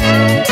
Música